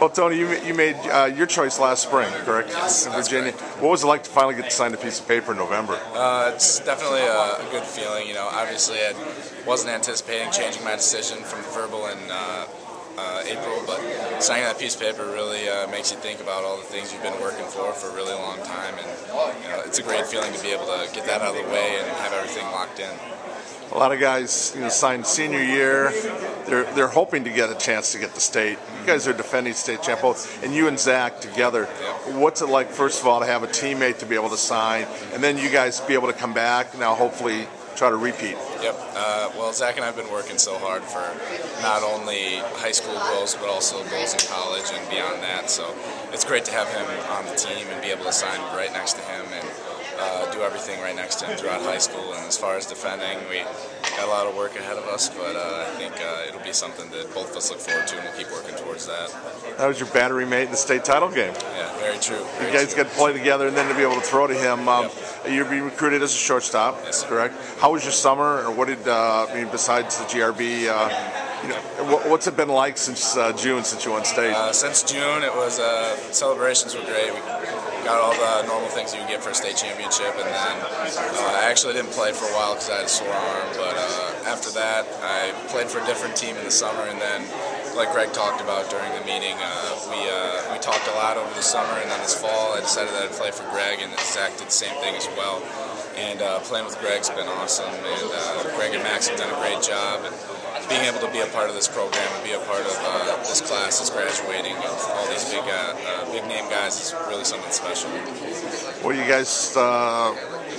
Well, Tony, you, you made uh, your choice last spring, correct? Yes, in Virginia. correct. What was it like to finally get to sign a piece of paper in November? Uh, it's definitely a, a good feeling. You know, obviously I wasn't anticipating changing my decision from verbal in uh, uh, April, but signing that piece of paper really uh, makes you think about all the things you've been working for for a really long time, and you know, it's a great feeling to be able to get that out of the way and have everything locked in. A lot of guys, you know, signed senior year. They're they're hoping to get a chance to get the state. You guys are defending state champ, both, and you and Zach together. What's it like, first of all, to have a teammate to be able to sign, and then you guys be able to come back now, hopefully try to repeat? Yep. Uh, well, Zach and I have been working so hard for not only high school goals, but also goals in college and beyond that. So it's great to have him on the team and be able to sign right next to him and uh, do everything right next to him throughout high school. And as far as defending, we got a lot of work ahead of us, but uh, I think uh, it'll be something that both of us look forward to, and we'll keep working towards that. That was your battery mate in the state title game. Yeah, very true. You guys got to play together, and then to be able to throw to him. Um, Yep. You're being recruited as a shortstop, Yes, correct? How was your summer, or what did uh, I mean besides the GRB? Uh, you know, what's it been like since uh, June, since you won state? Uh, since June, it was uh, celebrations were great. We got all the normal things you get for a state championship, and then uh, I actually didn't play for a while because I had a sore arm. But uh, after that, I played for a different team in the summer, and then, like Greg talked about during the meeting, uh, we we talked a lot over the summer, and then this fall, I decided that I'd play for Greg, and Zach did the same thing as well. And playing with Greg's been awesome, and Greg and Max have done a great job. And, being able to be a part of this program and be a part of uh, this class that's graduating with all these big, uh, uh, big name guys is really something special. well, you guys, uh,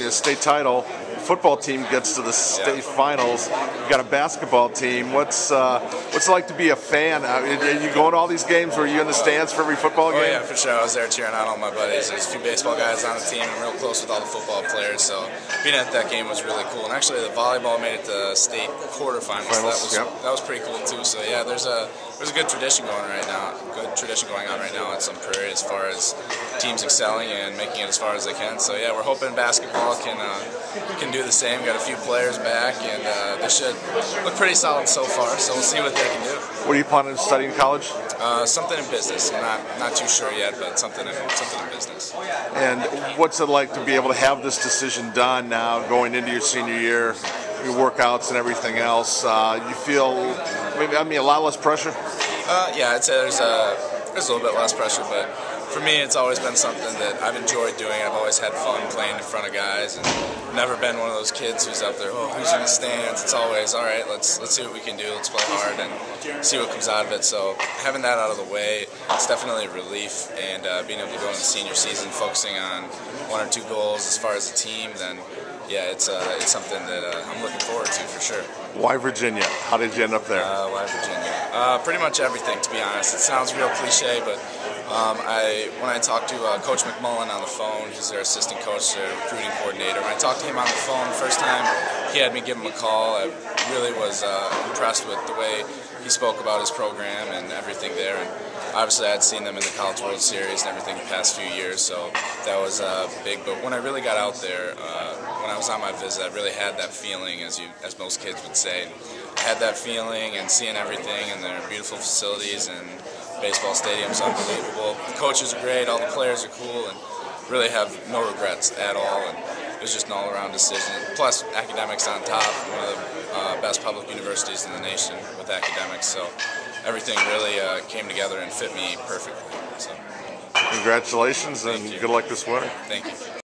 state title. Football team gets to the state finals. You got a basketball team. What's uh, what's it like to be a fan? Uh, are you going to all these games? Were you in the stands for every football game? Oh game? yeah, for sure. I was there cheering on all my buddies. There's a few baseball guys on the team. I'm real close with all the football players, so being at that game was really cool. And actually, the volleyball made it to state quarterfinals. So that was yep. that was pretty cool too. So yeah, there's a there's a good tradition going right now. Good tradition going on right now at Sun Prairie as far as teams excelling and making it as far as they can. So yeah, we're hoping basketball can uh, can do the same. Got a few players back, and uh, they should look pretty solid so far. So we'll see what they can do. What are you planning to study in college? Uh, something in business. I'm not not too sure yet, but something in something in business. And what's it like to be able to have this decision done now, going into your senior year, your workouts and everything else? Uh, you feel, maybe, I mean, a lot less pressure? Uh, yeah, I'd say there's a there's a little bit less pressure, but for me, it's always been something that I've enjoyed doing. I've always had fun playing in front of guys, and never been one of those kids who's up there, oh, who's in the stands? It's always, all right, let's let's see what we can do. Let's play hard and see what comes out of it. So having that out of the way, it's definitely a relief. And uh, being able to go into the senior season, focusing on one or two goals as far as a team, then yeah, it's uh, it's something that uh, I'm looking forward to for sure. Why Virginia? How did you end up there? Uh, why Virginia? Uh, pretty much everything, to be honest. It sounds real cliche, but um, I when I talked to uh, Coach McMullan on the phone, he's their assistant coach, their recruiting coordinator. When I talked to him on the phone the first time, he had me give him a call. I really was uh, impressed with the way he spoke about his program and everything there. And obviously, I'd seen them in the College World Series and everything the past few years, so that was uh, big. But when I really got out there, uh, when I was on my visit, I really had that feeling, as you, as most kids would say. I had that feeling and seeing everything and their beautiful facilities and baseball stadium's unbelievable. The coaches are great, all the players are cool, and really have no regrets at all. And it was just an all-around decision. Plus, academics on top, one of the uh, best public universities in the nation with academics. So everything really uh, came together and fit me perfectly. So Congratulations and you. good luck this winter. thank you.